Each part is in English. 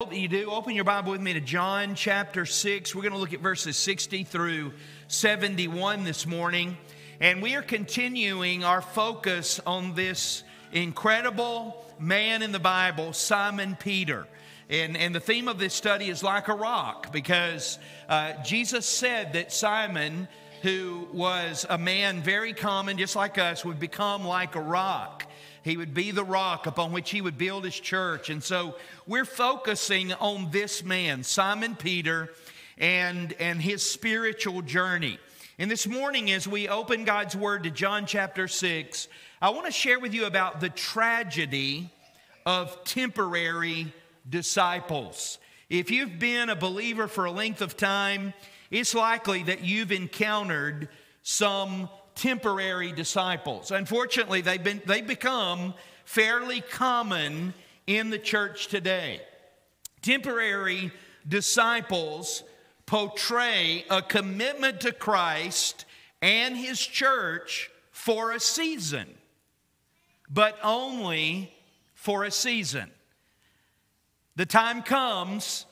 Hope that you do. Open your Bible with me to John chapter 6. We're going to look at verses 60 through 71 this morning. And we are continuing our focus on this incredible man in the Bible, Simon Peter. And, and the theme of this study is like a rock because uh, Jesus said that Simon, who was a man very common, just like us, would become like a rock. He would be the rock upon which he would build his church. And so we're focusing on this man, Simon Peter, and, and his spiritual journey. And this morning, as we open God's Word to John chapter 6, I want to share with you about the tragedy of temporary disciples. If you've been a believer for a length of time, it's likely that you've encountered some temporary disciples. Unfortunately, they've, been, they've become fairly common in the church today. Temporary disciples portray a commitment to Christ and his church for a season, but only for a season. The time comes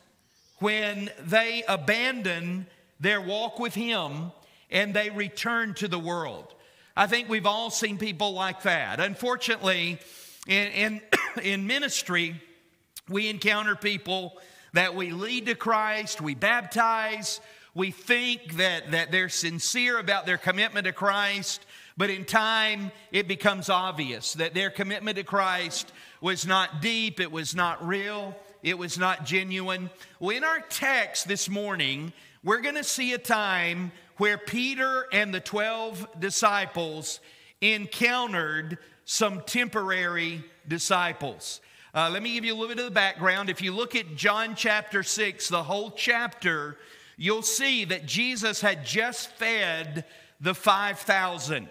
when they abandon their walk with him and they return to the world. I think we've all seen people like that. Unfortunately, in, in, in ministry, we encounter people that we lead to Christ, we baptize, we think that, that they're sincere about their commitment to Christ, but in time it becomes obvious that their commitment to Christ was not deep, it was not real, it was not genuine. Well, in our text this morning, we're going to see a time where Peter and the 12 disciples encountered some temporary disciples. Uh, let me give you a little bit of the background. If you look at John chapter 6, the whole chapter, you'll see that Jesus had just fed the 5,000.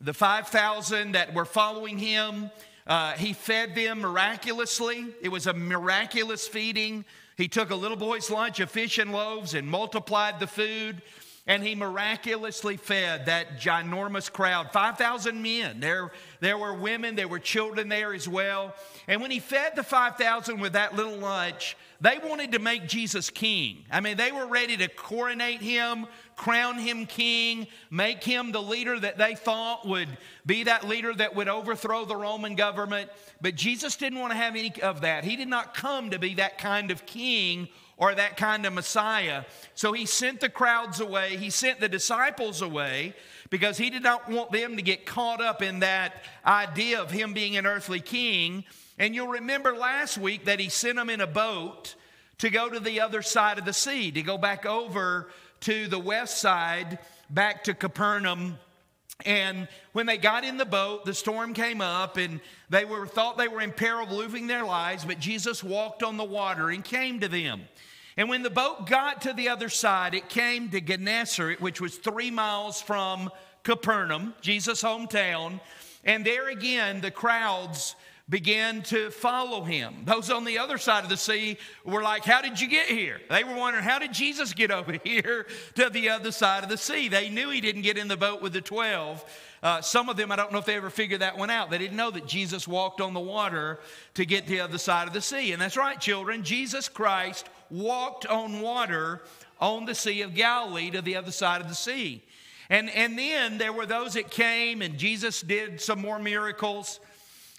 The 5,000 that were following him, uh, he fed them miraculously. It was a miraculous feeding. He took a little boy's lunch of fish and loaves and multiplied the food and he miraculously fed that ginormous crowd 5,000 men. There, there were women, there were children there as well. And when he fed the 5,000 with that little lunch, they wanted to make Jesus king. I mean, they were ready to coronate him, crown him king, make him the leader that they thought would be that leader that would overthrow the Roman government. But Jesus didn't want to have any of that. He did not come to be that kind of king or that kind of Messiah. So he sent the crowds away, he sent the disciples away because he did not want them to get caught up in that idea of him being an earthly king. And you'll remember last week that he sent them in a boat to go to the other side of the sea, to go back over to the west side, back to Capernaum and when they got in the boat, the storm came up and they were thought they were in peril of losing their lives, but Jesus walked on the water and came to them. And when the boat got to the other side, it came to Gennesaret, which was three miles from Capernaum, Jesus' hometown. And there again, the crowds began to follow him. Those on the other side of the sea were like, How did you get here? They were wondering, How did Jesus get over here to the other side of the sea? They knew he didn't get in the boat with the 12. Uh, some of them, I don't know if they ever figured that one out. They didn't know that Jesus walked on the water to get to the other side of the sea. And that's right, children. Jesus Christ walked on water on the Sea of Galilee to the other side of the sea. And, and then there were those that came, and Jesus did some more miracles.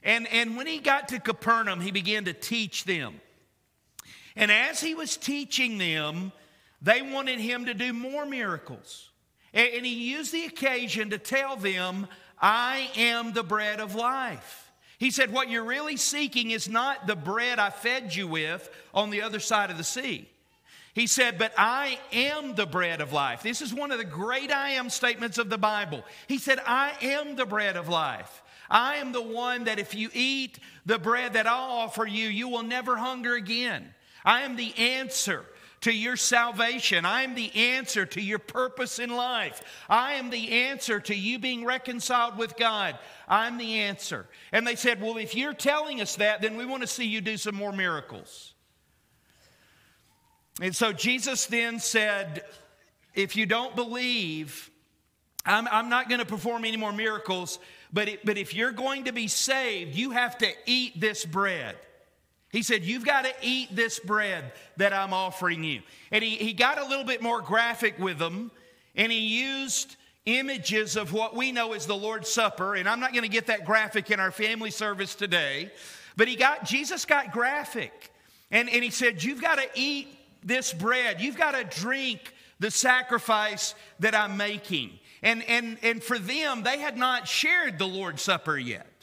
And, and when he got to Capernaum, he began to teach them. And as he was teaching them, they wanted him to do more miracles. And, and he used the occasion to tell them, I am the bread of life. He said, What you're really seeking is not the bread I fed you with on the other side of the sea. He said, But I am the bread of life. This is one of the great I am statements of the Bible. He said, I am the bread of life. I am the one that if you eat the bread that I'll offer you, you will never hunger again. I am the answer to your salvation. I am the answer to your purpose in life. I am the answer to you being reconciled with God. I'm the answer. And they said, Well, if you're telling us that, then we want to see you do some more miracles. And so Jesus then said, If you don't believe, I'm, I'm not going to perform any more miracles, but, it, but if you're going to be saved, you have to eat this bread. He said, You've got to eat this bread that I'm offering you. And he, he got a little bit more graphic with them, and he used images of what we know as the Lord's Supper. And I'm not going to get that graphic in our family service today, but he got, Jesus got graphic. And, and he said, You've got to eat this bread, you've got to drink the sacrifice that I'm making. And, and, and for them, they had not shared the Lord's Supper yet.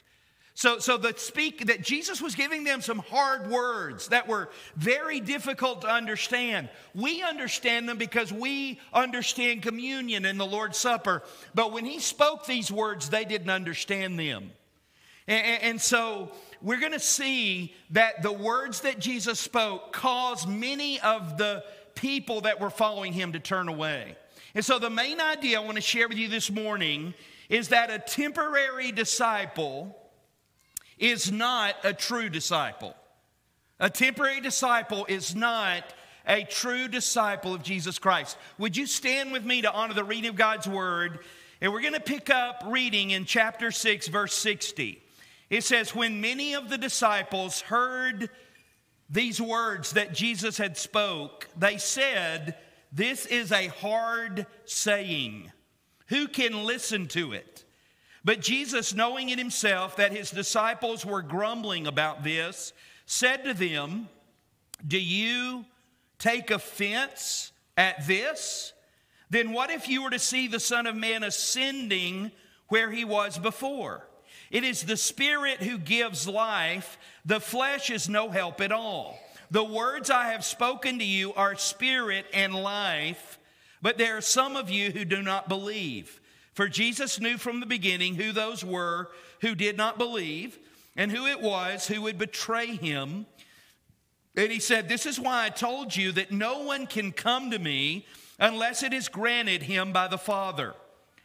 So, so the speak that Jesus was giving them some hard words that were very difficult to understand. We understand them because we understand communion in the Lord's Supper. But when he spoke these words, they didn't understand them. And, and so we're going to see that the words that Jesus spoke caused many of the people that were following him to turn away. And so the main idea I want to share with you this morning is that a temporary disciple is not a true disciple. A temporary disciple is not a true disciple of Jesus Christ. Would you stand with me to honor the reading of God's word? And we're going to pick up reading in chapter 6, verse 60. It says, When many of the disciples heard these words that Jesus had spoke, they said, This is a hard saying. Who can listen to it? But Jesus, knowing in himself that his disciples were grumbling about this, said to them, Do you take offense at this? Then what if you were to see the Son of Man ascending where he was before? It is the Spirit who gives life, the flesh is no help at all. The words I have spoken to you are spirit and life, but there are some of you who do not believe. For Jesus knew from the beginning who those were who did not believe and who it was who would betray him. And he said, This is why I told you that no one can come to me unless it is granted him by the Father.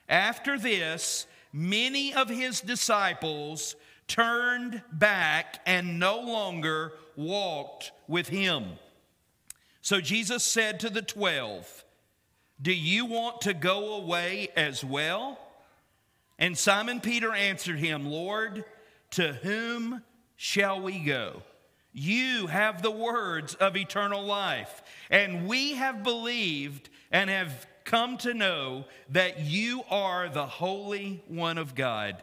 After this, many of his disciples turned back and no longer walked with him. So Jesus said to the twelve, do you want to go away as well? And Simon Peter answered him, Lord, to whom shall we go? You have the words of eternal life, and we have believed and have come to know that you are the Holy One of God.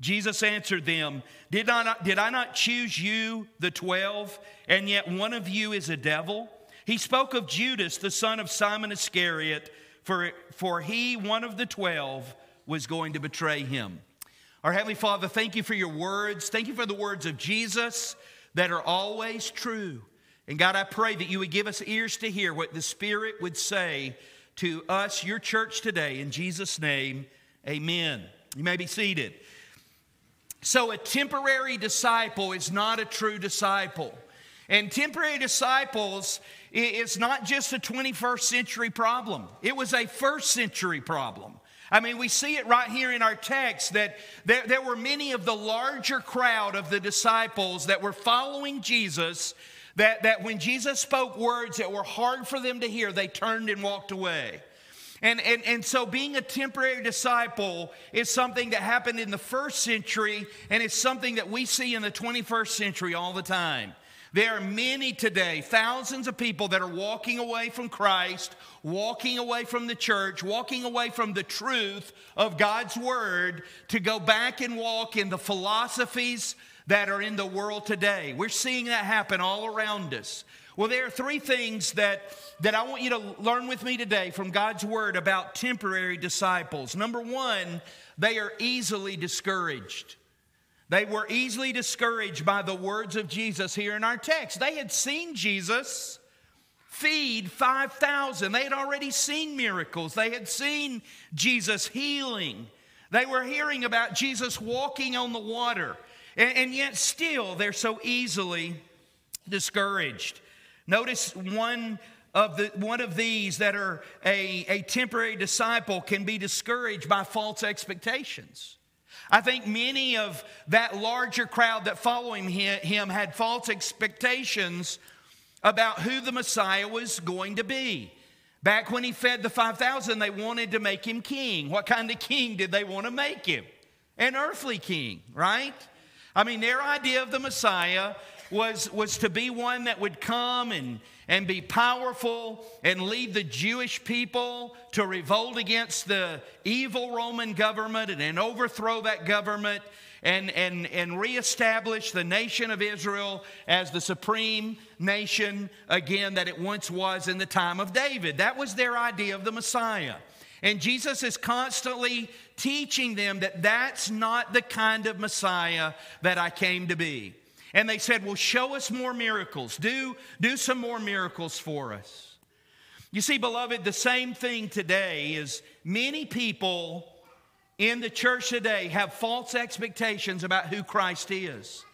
Jesus answered them, Did I not, did I not choose you, the twelve, and yet one of you is a devil? He spoke of Judas, the son of Simon Iscariot, for, for he, one of the twelve, was going to betray him. Our Heavenly Father, thank you for your words. Thank you for the words of Jesus that are always true. And God, I pray that you would give us ears to hear what the Spirit would say to us, your church today. In Jesus' name, amen. You may be seated. So, a temporary disciple is not a true disciple. And temporary disciples is not just a 21st century problem, it was a first century problem. I mean, we see it right here in our text that there, there were many of the larger crowd of the disciples that were following Jesus. That, that when Jesus spoke words that were hard for them to hear, they turned and walked away. And, and, and so being a temporary disciple is something that happened in the first century, and it's something that we see in the 21st century all the time. There are many today, thousands of people that are walking away from Christ, walking away from the church, walking away from the truth of God's word to go back and walk in the philosophies that are in the world today. We're seeing that happen all around us. Well, there are three things that, that I want you to learn with me today from God's word about temporary disciples. Number one, they are easily discouraged. They were easily discouraged by the words of Jesus here in our text. They had seen Jesus feed 5,000. They had already seen miracles. They had seen Jesus healing. They were hearing about Jesus walking on the water. And, and yet, still, they're so easily discouraged. Notice one of, the, one of these that are a, a temporary disciple can be discouraged by false expectations. I think many of that larger crowd that following him had false expectations about who the Messiah was going to be. Back when he fed the 5,000, they wanted to make him king. What kind of king did they want to make him? An earthly king, right? I mean, their idea of the Messiah was, was to be one that would come and, and be powerful and lead the Jewish people to revolt against the evil Roman government and, and overthrow that government and, and, and reestablish the nation of Israel as the supreme nation again that it once was in the time of David. That was their idea of the Messiah. And Jesus is constantly teaching them that that's not the kind of Messiah that I came to be. And they said, Well, show us more miracles. Do, do some more miracles for us. You see, beloved, the same thing today is many people in the church today have false expectations about who Christ is.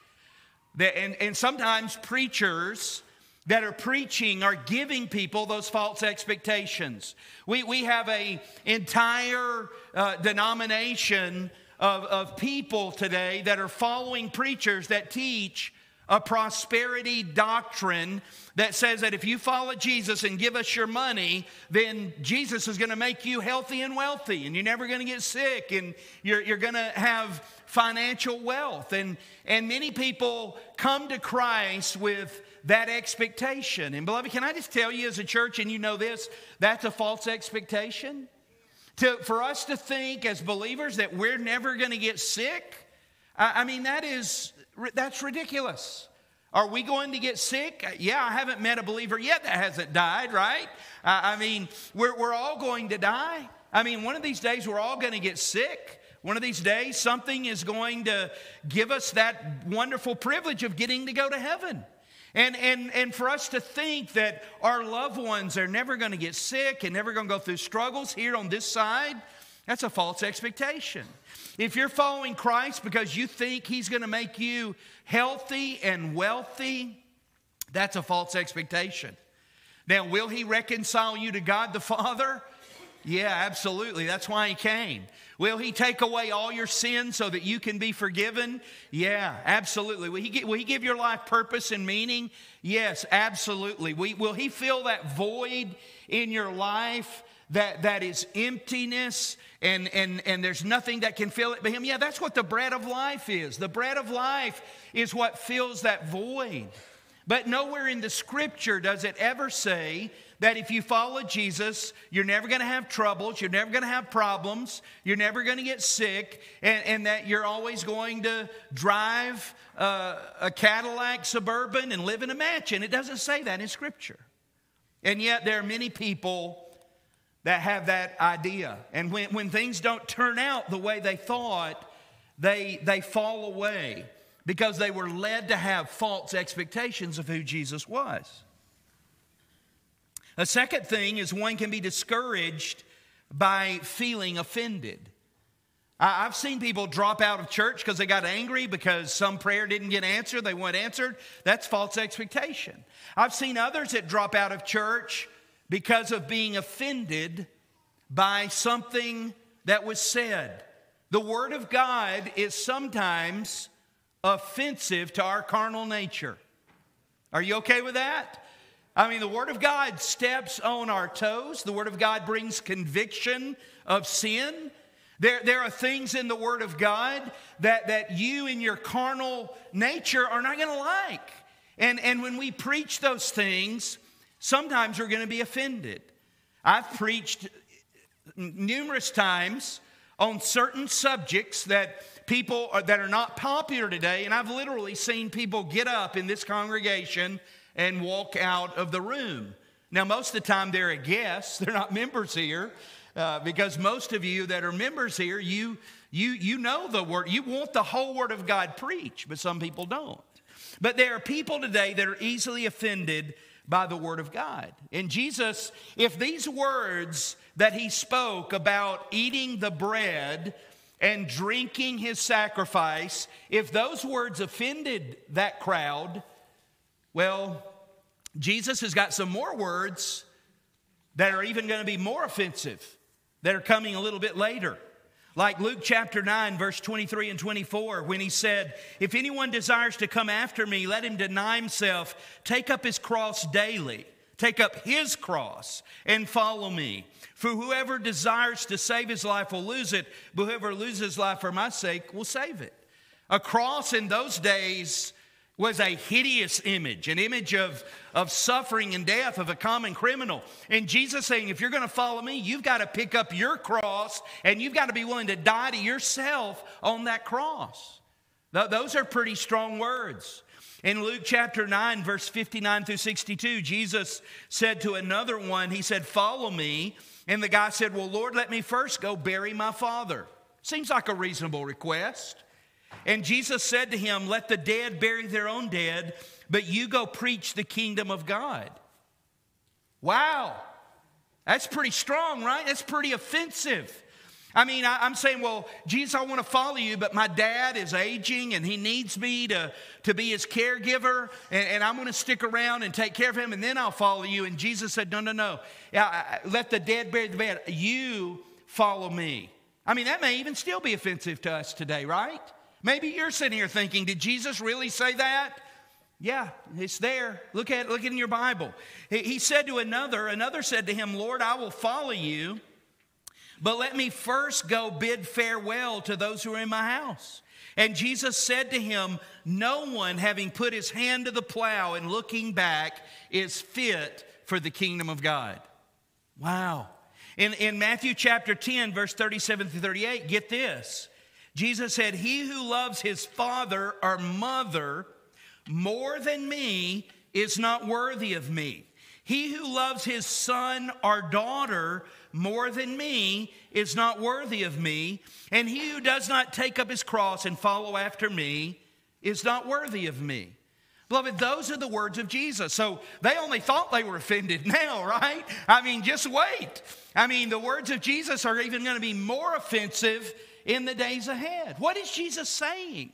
And, and sometimes preachers that are preaching are giving people those false expectations. We, we have an entire uh, denomination of, of people today that are following preachers that teach a prosperity doctrine that says that if you follow Jesus and give us your money, then Jesus is going to make you healthy and wealthy, and you're never going to get sick, and you're, you're going to have financial wealth. And, and many people come to Christ with that expectation. And, beloved, can I just tell you as a church, and you know this, that's a false expectation? To, for us to think as believers that we're never going to get sick, I, I mean, that is that's ridiculous. Are we going to get sick? Yeah, I haven't met a believer yet that hasn't died, right? Uh, I mean, we're, we're all going to die. I mean, one of these days we're all going to get sick. One of these days something is going to give us that wonderful privilege of getting to go to heaven. And, and, and for us to think that our loved ones are never going to get sick and never going to go through struggles here on this side, that's a false expectation. If you're following Christ because you think He's going to make you healthy and wealthy, that's a false expectation. Now, will He reconcile you to God the Father? Yeah, absolutely. That's why He came. Will He take away all your sins so that you can be forgiven? Yeah, absolutely. Will He, give, will he give your life purpose and meaning? Yes, absolutely. Will He fill that void in your life that, that is emptiness and, and, and there's nothing that can fill it but Him. Yeah, that's what the bread of life is. The bread of life is what fills that void. But nowhere in the scripture does it ever say that if you follow Jesus, you're never going to have troubles, you're never going to have problems, you're never going to get sick, and, and, that you're always going to drive a Cadillac Suburban and live in a mansion. It doesn't say that in scripture. And yet, there are many people that have that idea. And when, when things don't turn out the way they thought, they, they fall away because they were led to have false expectations of who Jesus was. A second thing is one can be discouraged by feeling offended. I've seen people drop out of church because they got angry because some prayer didn't get answered, they weren't answered. That's false expectation. I've seen others that drop out of church because of being offended by something that was said. The Word of God is sometimes offensive to our carnal nature. Are you okay with that? I mean, the Word of God steps on our toes. The Word of God brings conviction of sin. There, there are things in the Word of God that, that you in your carnal nature are not going to like. And, and when we preach those things, Sometimes we're going to be offended. I've preached numerous times on certain subjects that people are, that are not popular today, and I've literally seen people get up in this congregation and walk out of the room. Now, most of the time they're a guest; they're not members here, uh, because most of you that are members here, you you you know the word, you want the whole word of God preached, but some people don't. But there are people today that are easily offended by the Word of God. And Jesus, if these words that He spoke about eating the bread and drinking His sacrifice, if those words offended that crowd, well, Jesus has got some more words that are even going to be more offensive that are coming a little bit later. Like Luke chapter 9, verse 23 and 24, when he said, If anyone desires to come after me, let him deny himself, take up his cross daily, take up his cross, and follow me. For whoever desires to save his life will lose it, but whoever loses life for my sake will save it. A cross in those days was a hideous image, an image of, of suffering and death of a common criminal. And Jesus saying, if you're going to follow me, you've got to pick up your cross and you've got to be willing to die to yourself on that cross. Th- those are pretty strong words. In Luke chapter 9, verse 59 through 62, Jesus said to another one, He said, Follow me. And the guy said, Well, Lord, let me first go bury my father. Seems like a reasonable request. And Jesus said to him, Let the dead bury their own dead, but you go preach the kingdom of God. Wow. That's pretty strong, right? That's pretty offensive. I mean, I, am saying, well, Jesus, I want to follow you, but my dad is aging and he needs me to, to be his caregiver, and, and I'm going to stick around and take care of him, and then I'll follow you. And Jesus said, no, no, no. Let the dead bury the dead. You follow me. I mean, that may even still be offensive to us today, right? Maybe you're sitting here thinking, did Jesus really say that? Yeah, it's there. Look at look in your Bible. He, he said to another, another said to him, Lord, I will follow you, but let me first go bid farewell to those who are in my house. And Jesus said to him, No one having put his hand to the plow and looking back is fit for the kingdom of God. Wow. In, in Matthew chapter 10, verse 37 through 38, get this. Jesus said, He who loves his father or mother more than me is not worthy of me. He who loves his son or daughter more than me is not worthy of me. And he who does not take up his cross and follow after me is not worthy of me. Beloved, those are the words of Jesus. So they only thought they were offended now, right? I mean, just wait. I mean, the words of Jesus are even going to be more offensive in the days ahead. What is Jesus saying?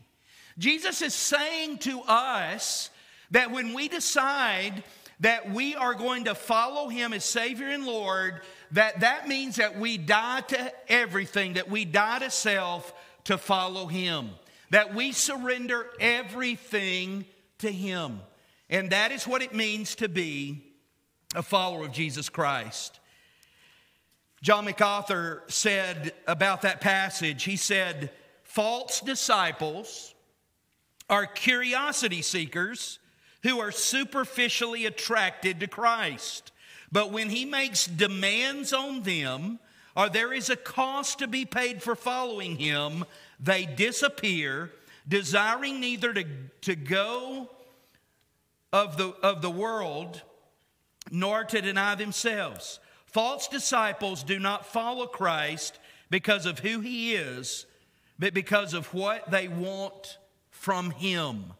Jesus is saying to us that when we decide that we are going to follow him as Savior and Lord, that that means that we die to everything, that we die to self to follow him, that we surrender everything to him. And that is what it means to be a follower of Jesus Christ. John MacArthur said about that passage, he said, false disciples are curiosity seekers who are superficially attracted to Christ. But when he makes demands on them, or there is a cost to be paid for following him, they disappear, desiring neither to, to go of the, of the world nor to deny themselves. False disciples do not follow Christ because of who he is, but because of what they want from him.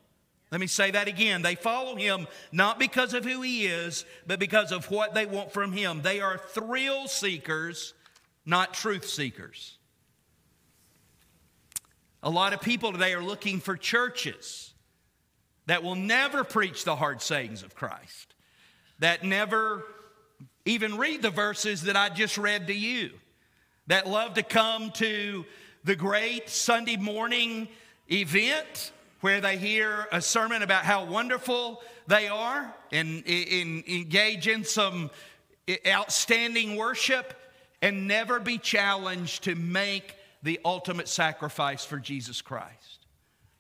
Let me say that again. They follow him not because of who he is, but because of what they want from him. They are thrill seekers, not truth seekers. A lot of people today are looking for churches that will never preach the hard sayings of Christ, that never even read the verses that I just read to you, that love to come to the great Sunday morning event where they hear a sermon about how wonderful they are and, and engage in some outstanding worship and never be challenged to make the ultimate sacrifice for Jesus Christ.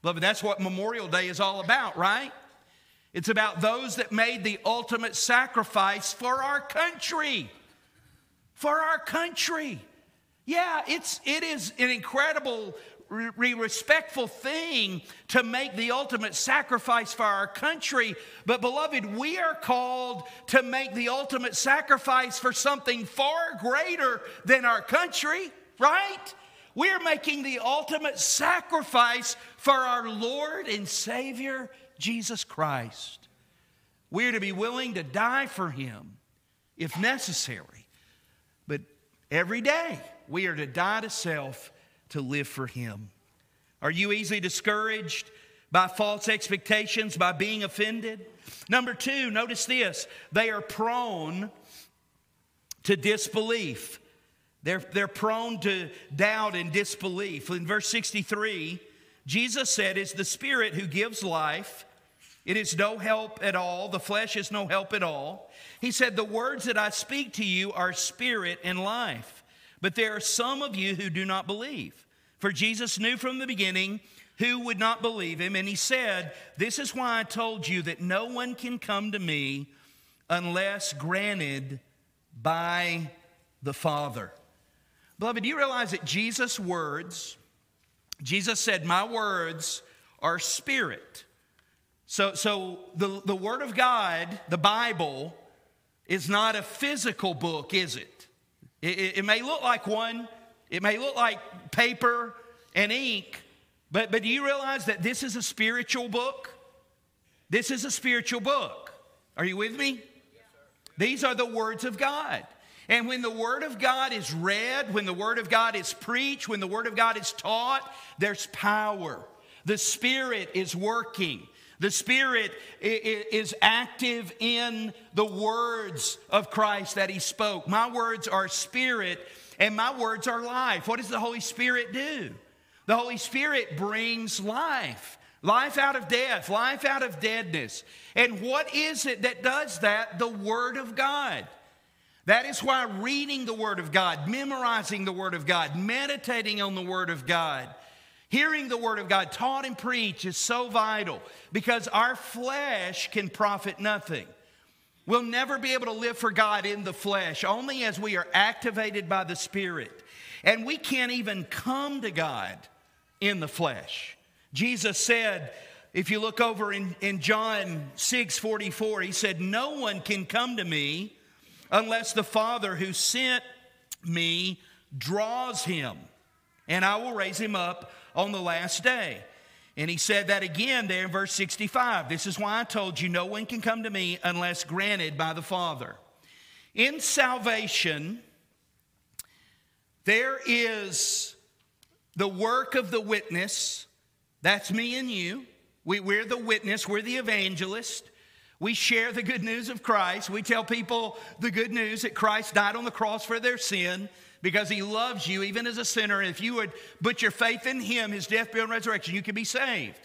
Beloved, that's what Memorial Day is all about, right? It's about those that made the ultimate sacrifice for our country. For our country. Yeah, it's, it is an incredible, re- respectful thing to make the ultimate sacrifice for our country. But, beloved, we are called to make the ultimate sacrifice for something far greater than our country, right? We're making the ultimate sacrifice for our Lord and Savior, Jesus Christ. We're to be willing to die for him if necessary. But every day, we are to die to self to live for him. Are you easily discouraged by false expectations, by being offended? Number two, notice this they are prone to disbelief. They're, they're prone to doubt and disbelief. In verse 63, Jesus said, It's the Spirit who gives life. It is no help at all. The flesh is no help at all. He said, The words that I speak to you are spirit and life. But there are some of you who do not believe. For Jesus knew from the beginning who would not believe him. And he said, This is why I told you that no one can come to me unless granted by the Father. Beloved, do you realize that Jesus' words, Jesus said, My words are spirit. So, so the, the Word of God, the Bible, is not a physical book, is it? It, it, it may look like one, it may look like paper and ink, but, but do you realize that this is a spiritual book? This is a spiritual book. Are you with me? These are the words of God. And when the Word of God is read, when the Word of God is preached, when the Word of God is taught, there's power. The Spirit is working. The Spirit is active in the words of Christ that He spoke. My words are spirit and my words are life. What does the Holy Spirit do? The Holy Spirit brings life. Life out of death, life out of deadness. And what is it that does that? The Word of God. That is why reading the Word of God, memorizing the Word of God, meditating on the Word of God, Hearing the Word of God taught and preached is so vital because our flesh can profit nothing. We'll never be able to live for God in the flesh, only as we are activated by the Spirit. And we can't even come to God in the flesh. Jesus said, if you look over in, in John 6 44, he said, No one can come to me unless the Father who sent me draws him, and I will raise him up on the last day. And he said that again there in verse 65. This is why I told you no one can come to me unless granted by the Father. In salvation, there is the work of the witness. That's me and you. We, we're the witness, we're the evangelist. We share the good news of Christ. We tell people the good news that Christ died on the cross for their sin, because he loves you even as a sinner. If you would put your faith in him, his death, burial, and resurrection, you can be saved.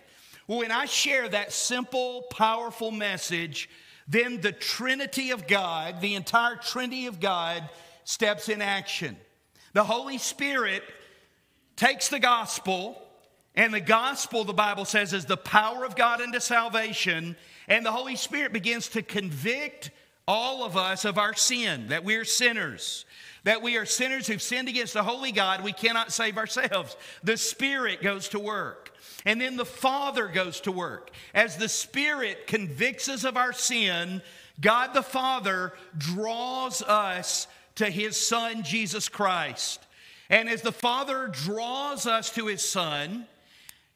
When I share that simple, powerful message, then the Trinity of God, the entire Trinity of God, steps in action. The Holy Spirit takes the gospel, and the gospel, the Bible says, is the power of God unto salvation, and the Holy Spirit begins to convict all of us of our sin, that we're sinners that we are sinners who've sinned against the holy God. We cannot save ourselves. The Spirit goes to work. And then the Father goes to work. As the Spirit convicts us of our sin, God the Father draws us to His Son, Jesus Christ. And as the Father draws us to His Son,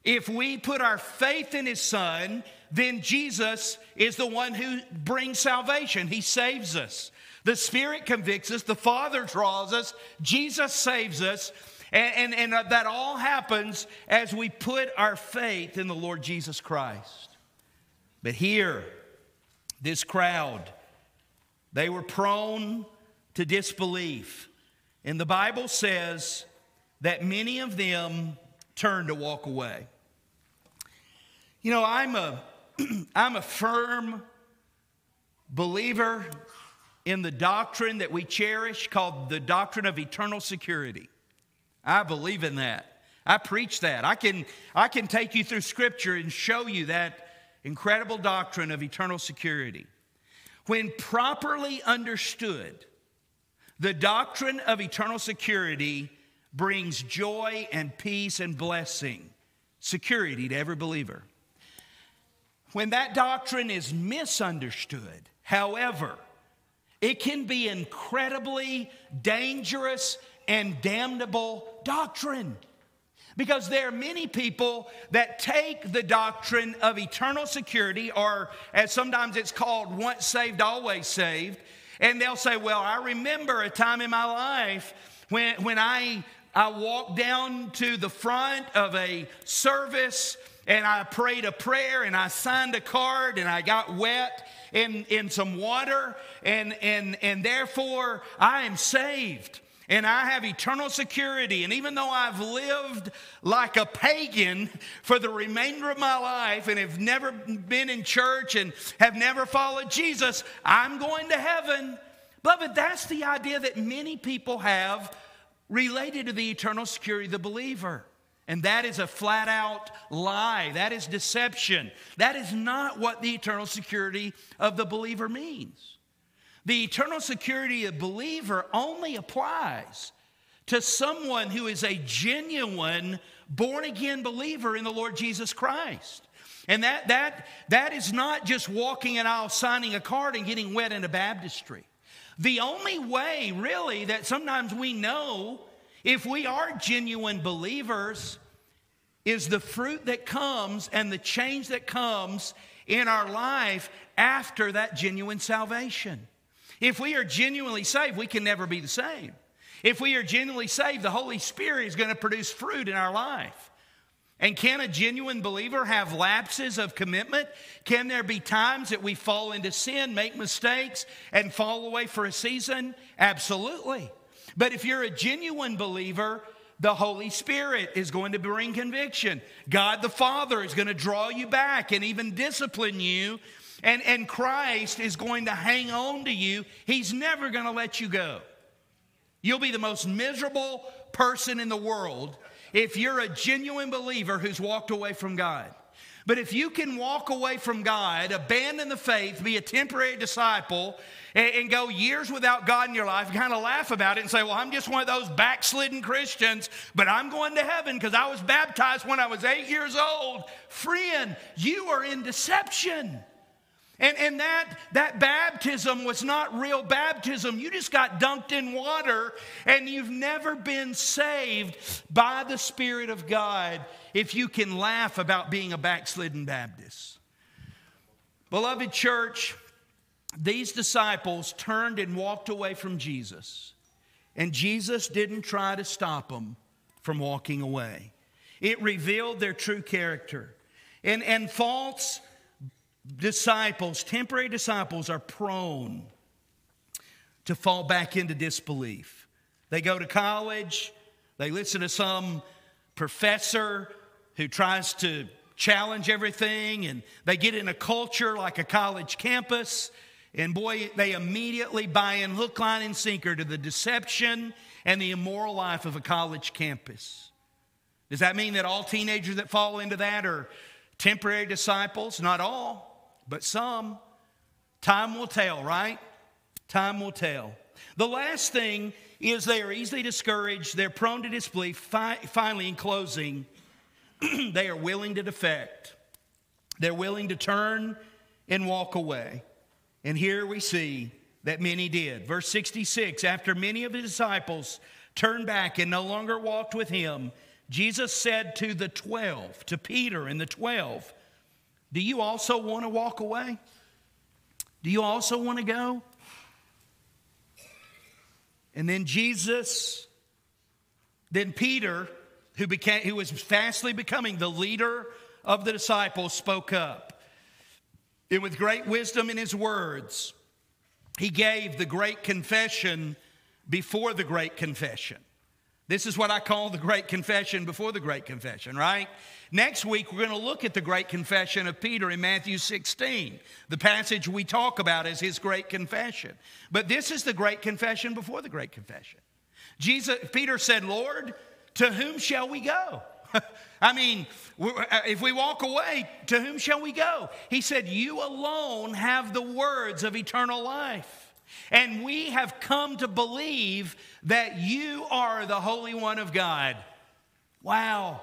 if we put our faith in His Son, then Jesus is the one who brings salvation. He saves us. The Spirit convicts us, the Father draws us, Jesus saves us, and, and, and uh, that all happens as we put our faith in the Lord Jesus Christ. But here, this crowd, they were prone to disbelief. And the Bible says that many of them turned to walk away. You know, I'm a, I'm a firm believer in the doctrine that we cherish called the doctrine of eternal security. I believe in that. I preach that. I can, I can take you through Scripture and show you that incredible doctrine of eternal security. When properly understood, the doctrine of eternal security brings joy and peace and blessing, security to every believer. When that doctrine is misunderstood, however, it can be incredibly dangerous and damnable doctrine. Because there are many people that take the doctrine of eternal security, or as sometimes it's called, once saved, always saved, and they'll say, Well, I remember a time in my life when, when I, I walked down to the front of a service and I prayed a prayer and I signed a card and I got wet in, in some water, and, and, and therefore I am saved and I have eternal security. And even though I've lived like a pagan for the remainder of my life and have never been in church and have never followed Jesus, I'm going to heaven. Beloved, that's the idea that many people have related to the eternal security of the believer. And that is a flat out lie. That is deception. That is not what the eternal security of the believer means. The eternal security of believer only applies to someone who is a genuine born again believer in the Lord Jesus Christ. And that, that, that is not just walking an aisle, signing a card, and getting wet in a baptistry. The only way, really, that sometimes we know if we are genuine believers, is the fruit that comes and the change that comes in our life after that genuine salvation. If we are genuinely saved, we can never be the same. If we are genuinely saved, the Holy Spirit is going to produce fruit in our life. And can a genuine believer have lapses of commitment? Can there be times that we fall into sin, make mistakes, and fall away for a season? Absolutely. But if you're a genuine believer, the Holy Spirit is going to bring conviction. God the Father is going to draw you back and even discipline you. And, and Christ is going to hang on to you. He's never going to let you go. You'll be the most miserable person in the world if you're a genuine believer who's walked away from God. But if you can walk away from God, abandon the faith, be a temporary disciple, and, and go years without God in your life, and kind of laugh about it and say, Well, I'm just one of those backslidden Christians, but I'm going to heaven because I was baptized when I was eight years old. Friend, you are in deception. And, and that, that baptism was not real baptism. You just got dunked in water and you've never been saved by the Spirit of God if you can laugh about being a backslidden Baptist. Beloved church, these disciples turned and walked away from Jesus, and Jesus didn't try to stop them from walking away. It revealed their true character. And, and false disciples, temporary disciples, are prone to fall back into disbelief. They go to college, they listen to some professor who tries to challenge everything, and they get in a culture like a college campus, and boy, they immediately buy in hook, line, and sinker to the deception and the immoral life of a college campus. Does that mean that all teenagers that fall into that are temporary disciples? Not all, but some. Time will tell, right? Time will tell. The last thing is they are easily discouraged, they're prone to disbelief. finally, in closing, they are willing to defect. They're willing to turn and walk away. And here we see that many did. Verse 66 After many of the disciples turned back and no longer walked with him, Jesus said to the 12, to Peter and the 12, Do you also want to walk away? Do you also want to go? And then Jesus, then Peter, who, became, who was fastly becoming the leader of the disciples, spoke up. And with great wisdom in his words, he gave the great confession before the great confession. This is what I call the great confession before the great confession, right? Next week, we're going to look at the great confession of Peter in Matthew 16. The passage we talk about is his great confession. But this is the great confession before the great confession. Jesus, Peter said, Lord, to whom shall we go? I mean, uh, if we walk away, to whom shall we go? He said, You alone have the words of eternal life. And we have come to believe that you are the Holy One of God. Wow.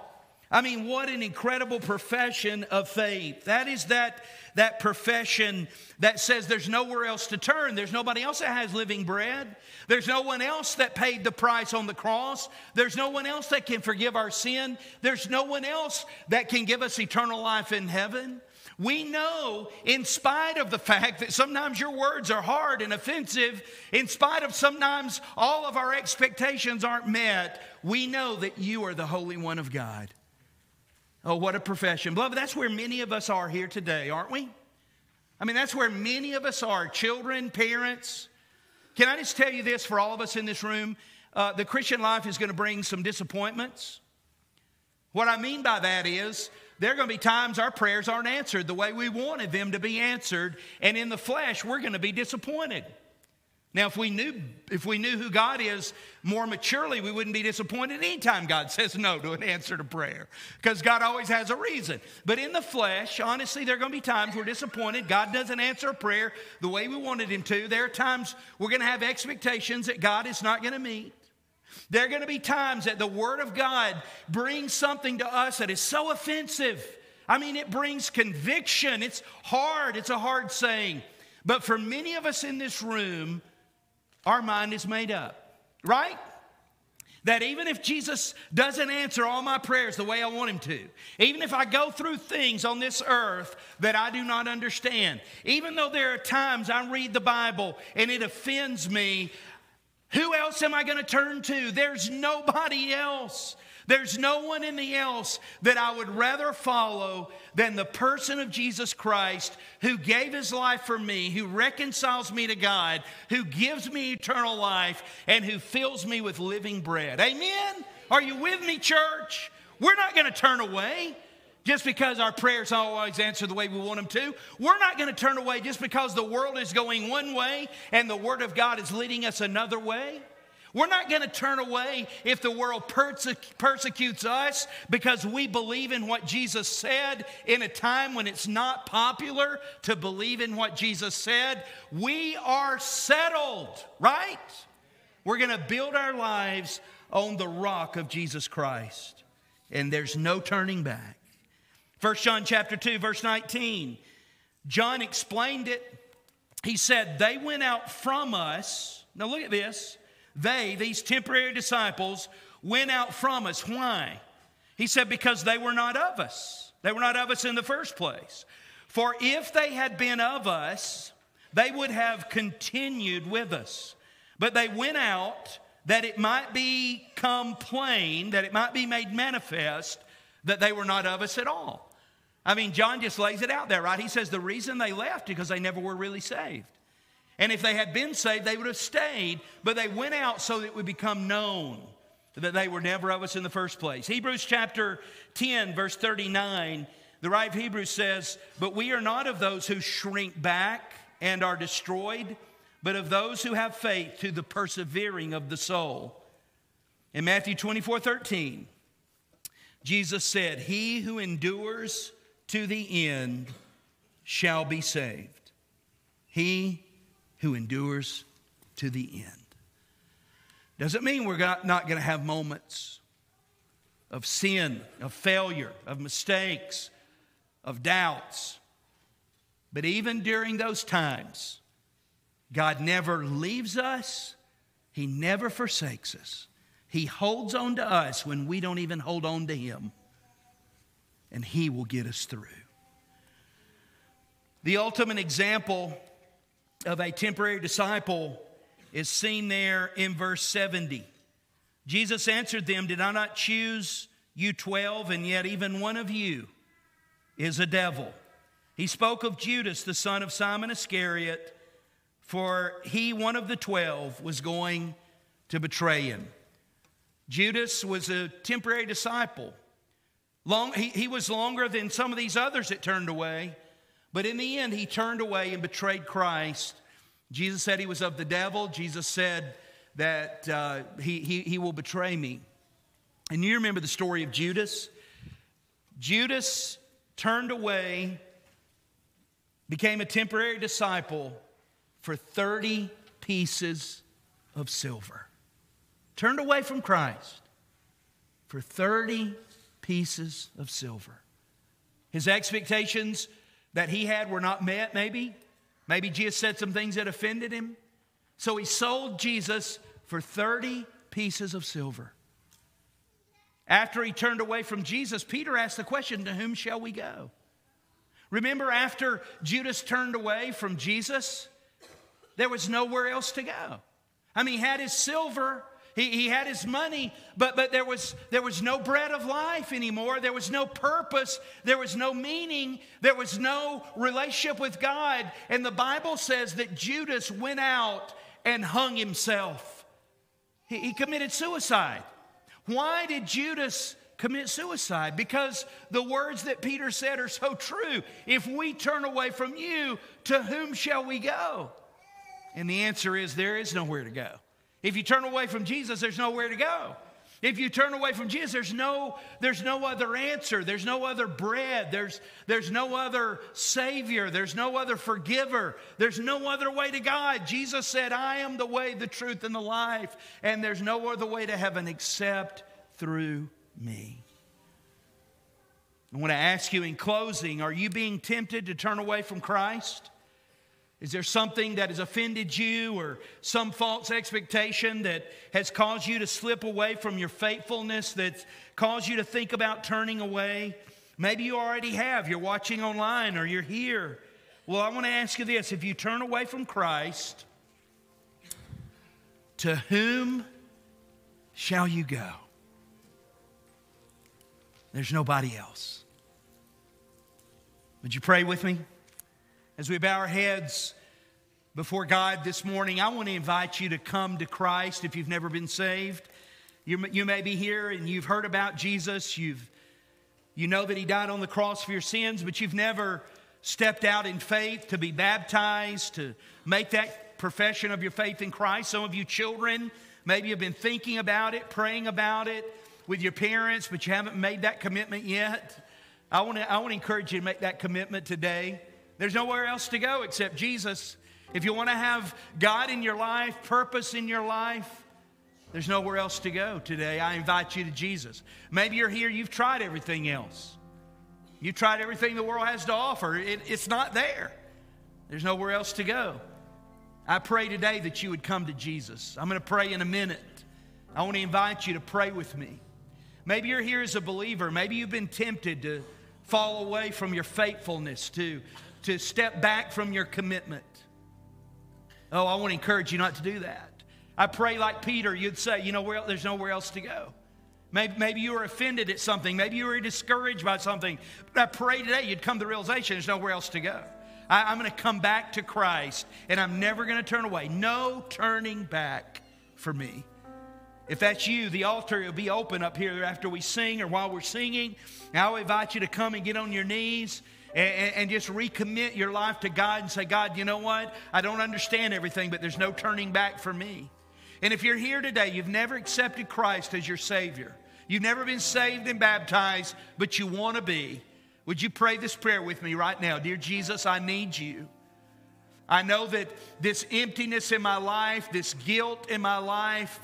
I mean, what an incredible profession of faith. That is that, that profession that says there's nowhere else to turn. There's nobody else that has living bread. There's no one else that paid the price on the cross. There's no one else that can forgive our sin. There's no one else that can give us eternal life in heaven. We know, in spite of the fact that sometimes your words are hard and offensive, in spite of sometimes all of our expectations aren't met, we know that you are the Holy One of God. Oh, what a profession. Beloved, that's where many of us are here today, aren't we? I mean, that's where many of us are children, parents. Can I just tell you this for all of us in this room? Uh, the Christian life is going to bring some disappointments. What I mean by that is, there are going to be times our prayers aren't answered the way we wanted them to be answered, and in the flesh, we're going to be disappointed. Now, if we knew if we knew who God is more maturely, we wouldn't be disappointed anytime God says no to an answer to prayer. Because God always has a reason. But in the flesh, honestly, there are going to be times we're disappointed. God doesn't answer a prayer the way we wanted him to. There are times we're going to have expectations that God is not going to meet. There are going to be times that the Word of God brings something to us that is so offensive. I mean, it brings conviction. It's hard. It's a hard saying. But for many of us in this room, our mind is made up, right? That even if Jesus doesn't answer all my prayers the way I want him to, even if I go through things on this earth that I do not understand, even though there are times I read the Bible and it offends me, who else am I going to turn to? There's nobody else. There's no one in the else that I would rather follow than the person of Jesus Christ who gave his life for me, who reconciles me to God, who gives me eternal life, and who fills me with living bread. Amen? Are you with me, church? We're not going to turn away just because our prayers always answer the way we want them to. We're not going to turn away just because the world is going one way and the Word of God is leading us another way. We're not going to turn away if the world perse- persecutes us because we believe in what Jesus said in a time when it's not popular to believe in what Jesus said. We are settled, right? We're going to build our lives on the rock of Jesus Christ, and there's no turning back. 1 John chapter 2 verse 19. John explained it. He said, "They went out from us." Now look at this they, these temporary disciples, went out from us. Why? He said, Because they were not of us. They were not of us in the first place. For if they had been of us, they would have continued with us. But they went out that it might become plain, that it might be made manifest that they were not of us at all. I mean, John just lays it out there, right? He says the reason they left because they never were really saved. And if they had been saved, they would have stayed, but they went out so that it would become known that they were never of us in the first place. Hebrews chapter 10, verse 39, the writer of Hebrews says, But we are not of those who shrink back and are destroyed, but of those who have faith to the persevering of the soul. In Matthew 24, 13, Jesus said, He who endures to the end shall be saved. He who endures to the end. Doesn't mean we're not going to have moments of sin, of failure, of mistakes, of doubts. But even during those times, God never leaves us, He never forsakes us. He holds on to us when we don't even hold on to Him, and He will get us through. The ultimate example of a temporary disciple is seen there in verse 70. Jesus answered them, Did I not choose you 12, and yet even one of you is a devil? He spoke of Judas, the son of Simon Iscariot, for he, one of the 12, was going to betray him. Judas was a temporary disciple. Long, he, he was longer than some of these others that turned away. But in the end, he turned away and betrayed Christ. Jesus said he was of the devil. Jesus said that uh, he, he, he will betray me. And you remember the story of Judas? Judas turned away, became a temporary disciple for 30 pieces of silver. Turned away from Christ for 30 pieces of silver. His expectations that he had were not met, maybe. Maybe Jesus said some things that offended him. So he sold Jesus for 30 pieces of silver. After he turned away from Jesus, Peter asked the question To whom shall we go? Remember, after Judas turned away from Jesus, there was nowhere else to go. I mean, he had his silver, he, he had his money, but, but there, was, there was no bread of life anymore. There was no purpose. There was no meaning. There was no relationship with God. And the Bible says that Judas went out and hung himself. He, he committed suicide. Why did Judas commit suicide? Because the words that Peter said are so true. If we turn away from you, to whom shall we go? And the answer is there is nowhere to go. If you turn away from Jesus, there's nowhere to go. If you turn away from Jesus, there's no, there's no other answer. There's no other bread. There's, there's no other Savior. There's no other forgiver. There's no other way to God. Jesus said, I am the way, the truth, and the life. And there's no other way to heaven except through me. I want to ask you in closing are you being tempted to turn away from Christ? Is there something that has offended you or some false expectation that has caused you to slip away from your faithfulness, that's caused you to think about turning away? Maybe you already have. You're watching online or you're here. Well, I want to ask you this if you turn away from Christ, to whom shall you go? There's nobody else. Would you pray with me? As we bow our heads before God this morning, I want to invite you to come to Christ if you've never been saved. You, you may be here and you've heard about Jesus. You've, you know that He died on the cross for your sins, but you've never stepped out in faith to be baptized, to make that profession of your faith in Christ. Some of you children, maybe you've been thinking about it, praying about it with your parents, but you haven't made that commitment yet. I want to I want to encourage you to make that commitment today. There's nowhere else to go except Jesus. If you want to have God in your life, purpose in your life, there's nowhere else to go today. I invite you to Jesus. Maybe you're here, you've tried everything else. You've tried everything the world has to offer. It, it's not there. There's nowhere else to go. I pray today that you would come to Jesus. I'm going to pray in a minute. I want to invite you to pray with me. Maybe you're here as a believer. Maybe you've been tempted to fall away from your faithfulness, to to step back from your commitment. Oh, I want to encourage you not to do that. I pray like Peter, you'd say, you know, where, there's nowhere else to go. Maybe, maybe you were offended at something. Maybe you were discouraged by something. But I pray today you'd come to the realization there's nowhere else to go. I, I'm going to come back to Christ and I'm never going to turn away. No turning back for me. If that's you, the altar will be open up here after we sing or while we're singing. I'll invite you to come and get on your knees and, and, just recommit your life to God and say, God, you know what? I don't understand everything, but there's no turning back for me. And if you're here today, you've never accepted Christ as your Savior, you've never been saved and baptized, but you want to be, would you pray this prayer with me right now? Dear Jesus, I need you. I know that this emptiness in my life, this guilt in my life,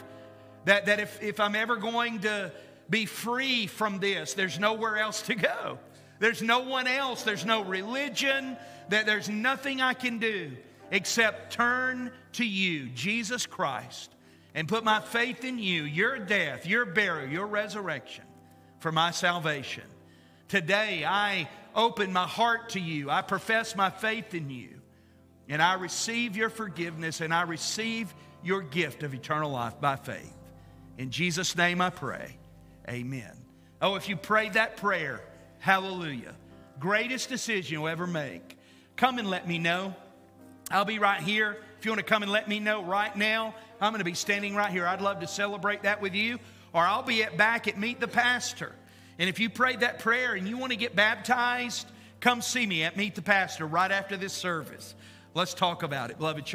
that, that if, if I'm ever going to be free from this, there's nowhere else to go. There's no one else. There's no religion. That there's nothing I can do except turn to you, Jesus Christ, and put my faith in you, your death, your burial, your resurrection for my salvation. Today, I open my heart to you. I profess my faith in you. And I receive your forgiveness and I receive your gift of eternal life by faith. In Jesus' name I pray. Amen. Oh, if you prayed that prayer, Hallelujah. Greatest decision you'll ever make. Come and let me know. I'll be right here. If you want to come and let me know right now, I'm going to be standing right here. I'd love to celebrate that with you. Or I'll be at back at Meet the Pastor. And if you prayed that prayer and you want to get baptized, come see me at Meet the Pastor right after this service. Let's talk about it, beloved church.